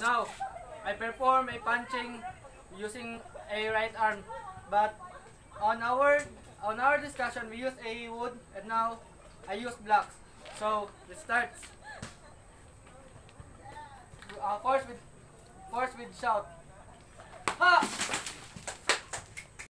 Now, I perform a punching using a right arm. But on our on our discussion, we use a wood, and now I use blocks. So it starts. Uh, first with first with shout.